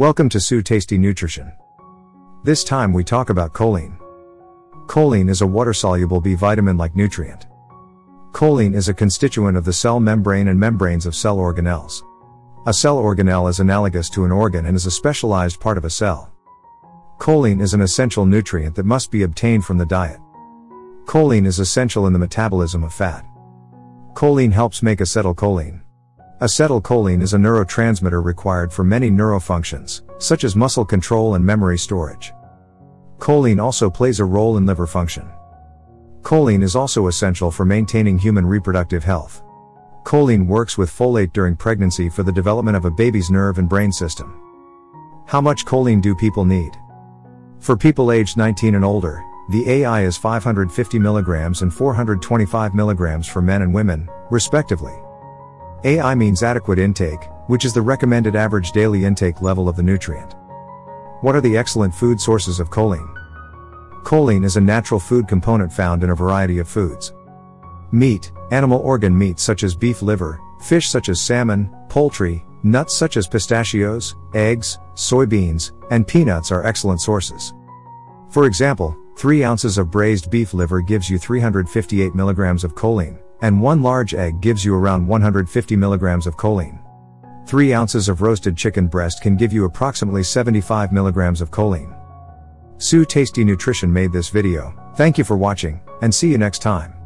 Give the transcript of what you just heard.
Welcome to SuTasty Nutrition. This time we talk about choline. Choline is a water-soluble B vitamin-like nutrient. Choline is a constituent of the cell membrane and membranes of cell organelles. A cell organelle is analogous to an organ and is a specialized part of a cell. Choline is an essential nutrient that must be obtained from the diet. Choline is essential in the metabolism of fat. Choline helps make acetylcholine. Acetylcholine is a neurotransmitter required for many neurofunctions, such as muscle control and memory storage. Choline also plays a role in liver function. Choline is also essential for maintaining human reproductive health. Choline works with folate during pregnancy for the development of a baby's nerve and brain system. How much choline do people need? For people aged 19 and older, the AI is 550 mg and 425 mg for men and women, respectively. AI means adequate intake, which is the recommended average daily intake level of the nutrient. What are the excellent food sources of choline? Choline is a natural food component found in a variety of foods. Meat, animal organ meat such as beef liver, fish such as salmon, poultry, nuts such as pistachios, eggs, soybeans, and peanuts are excellent sources. For example, 3 ounces of braised beef liver gives you 358 milligrams of choline, and one large egg gives you around 150 milligrams of choline. 3 ounces of roasted chicken breast can give you approximately 75 milligrams of choline. SuTasty Nutrition made this video, thank you for watching, and see you next time.